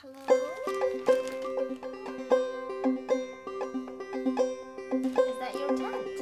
hello? Is that your tent?